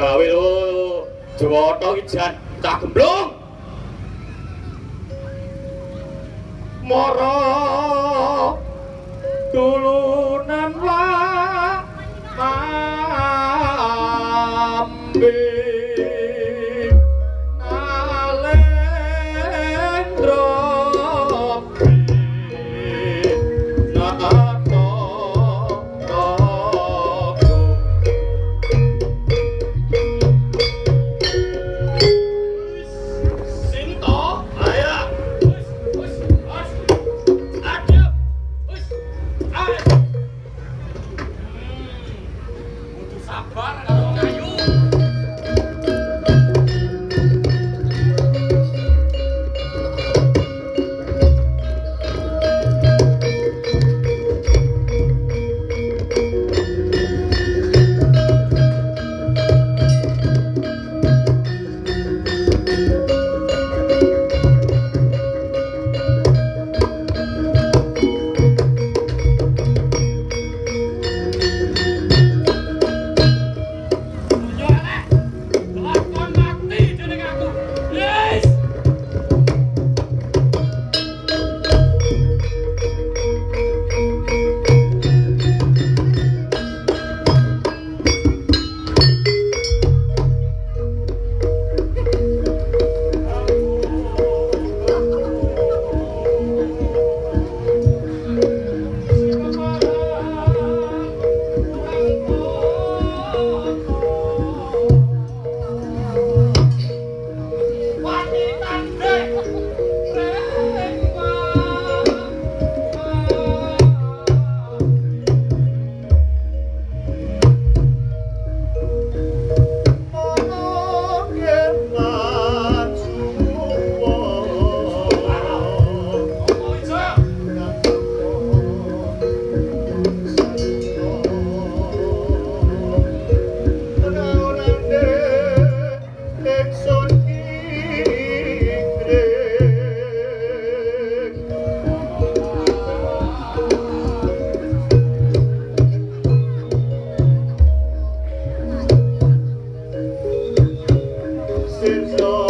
gawe lo jowoto iki jan cah gemblung moro tulunan wa ambil. Since long.